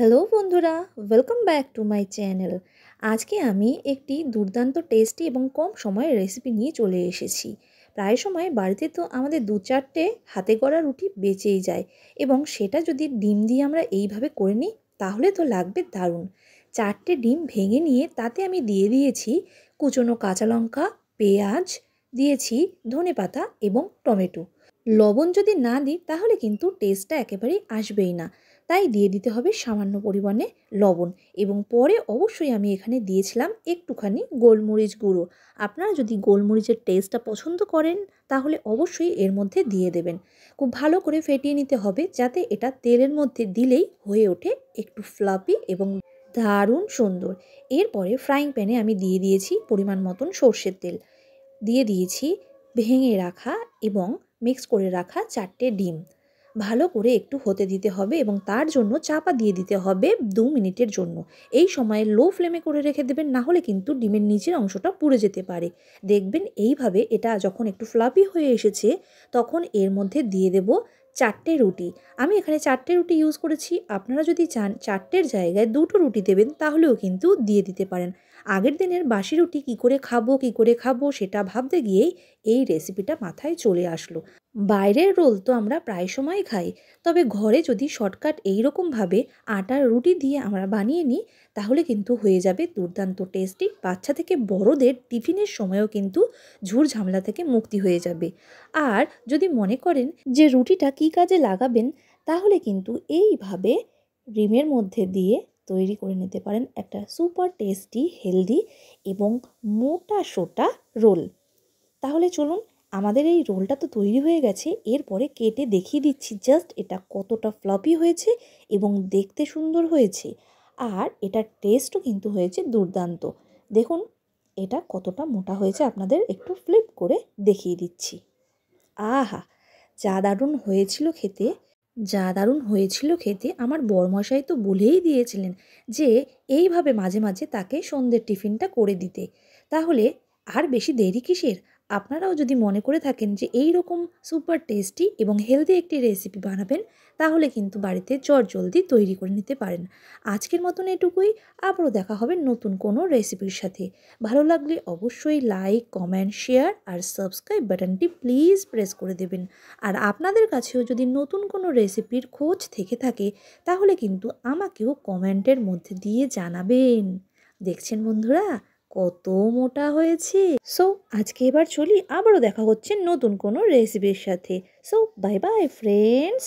Hello বন্ধুরা welcome back to my channel আজকে আমি একটি দুর্দান্ত টেস্টি এবং কম সময়ের রেসিপি নিয়ে চলে এসেছি। প্রায় সময় বাড়িতে তো আমাদের দু চারটে হাতে গড়া রুটি বেঁচেই যায় এবং সেটা যদি ডিম দিয়ে আমরা এইভাবে করে নিই, তাহলে তো লাগবে দারুণ। চারটে ডিম ভেঙে নিয়ে তাতে আমি দিয়ে দিয়েছি কুচনো কাঁচা লঙ্কা, পেঁয়াজ, দিয়েছি ধনে পাতা এবং টমেটো। লবণ যদি না দিই, তাহলে কিন্তু টেস্টটা একেবারেই আসবেই না। তাই দিয়ে দিতে হবে সামান্য পরিমাণে লবণ এবং পরে অবশ্যই আমি এখানে দিয়েছিলাম একটুখানি গোলমরিচ গুঁড়ো। আপনারা যদি গোলমরিচের টেস্টটা পছন্দ করেন, তাহলে অবশ্যই এর মধ্যে দিয়ে দেবেন। খুব ভালো করে ফেটিয়ে নিতে হবে যাতে এটা তেলের মধ্যে দিলেই হয়ে ওঠে একটু ফ্লাপি এবং দারুণ সুন্দর। এরপরে ফ্রাইং প্যানে আমি দিয়ে দিয়েছি পরিমাণ মতন সর্ষের তেল। দিয়ে দিয়েছি ভেঙে রাখা এবং মিক্স করে রাখা চারটে ডিম। ভালো করে একটু হতে দিতে হবে এবং তার জন্য চাপা দিয়ে দিতে হবে দু মিনিটের জন্য। এই সময় লো ফ্লেমে করে রেখে দেবেন, না হলে কিন্তু ডিমের নিচের অংশটা পুড়ে যেতে পারে। দেখবেন এইভাবে এটা যখন একটু ফ্লাপি হয়ে এসেছে, তখন এর মধ্যে দিয়ে দেব চারটে রুটি। আমি এখানে চারটে রুটি ইউজ করেছি। আপনারা যদি চান চারটের জায়গায় দুটো রুটি দেবেন, তাহলেও কিন্তু দিয়ে দিতে পারেন। আগের দিনের বাসি রুটি কি করে খাব, কি করে খাব, সেটা ভাবতে গিয়েই এই রেসিপিটা মাথায় চলে আসলো। বাইরের রোল তো আমরা প্রায় সময় খাই। তবে ঘরে যদি শর্টকাট এইরকমভাবে আটার রুটি দিয়ে আমরা বানিয়ে নিই, তাহলে কিন্তু হয়ে যাবে দুর্দান্ত টেস্টি। বাচ্চা থেকে বড়দের টিফিনের সময়ও কিন্তু ঝুর ঝামেলা থেকে মুক্তি হয়ে যাবে। আর যদি মনে করেন যে রুটিটা কী কাজে লাগাবেন, তাহলে কিন্তু এইভাবে রিমের মধ্যে দিয়ে তৈরি করে নিতে পারেন একটা সুপার টেস্টি, হেলদি এবং মোটা সোটা রোল। তাহলে চলুন আমাদের এই রোলটা তো তৈরি হয়ে গেছে, এরপরে কেটে দেখিয়ে দিচ্ছি জাস্ট এটা কতটা ফ্লপি হয়েছে এবং দেখতে সুন্দর হয়েছে। আর এটার টেস্টও কিন্তু হয়েছে দুর্দান্ত। দেখুন, এটা কতটা মোটা হয়েছে, আপনাদের একটু ফ্লিপ করে দেখিয়ে দিচ্ছি। আহা, যা দারুণ হয়েছিল খেতে, যা দারুণ হয়েছিল খেতে আমার বরমশাই তো বলেই দিয়েছিলেন যে এইভাবে মাঝে মাঝে তাকে সন্ধ্যের টিফিনটা করে দিতে। তাহলে আর বেশি দেরি কিসের? আপনারাও যদি মনে করে থাকেন যে এই রকম সুপার টেস্টি এবং হেলদি একটি রেসিপি বানাবেন, তাহলে কিন্তু বাড়িতে চট জলদি তৈরি করে নিতে পারেন। আজকের মতন এটুকুই, আবারও দেখা হবে নতুন কোনো রেসিপির সাথে। ভালো লাগলে অবশ্যই লাইক কমেন্ট শেয়ার আর সাবস্ক্রাইব বাটনটি প্লিজ প্রেস করে দেবেন। আর আপনাদের কাছেও যদি নতুন কোনো রেসিপির খোঁজ থেকে থাকে, তাহলে কিন্তু আমাকেও কমেন্টের মধ্যে দিয়ে জানাবেন। দেখছেন বন্ধুরা? কত মোটা হয়েছে। সো আজকে এবার চলি, আবারও দেখা হচ্ছে নতুন কোনো রেসিপির সাথে। So bye bye friends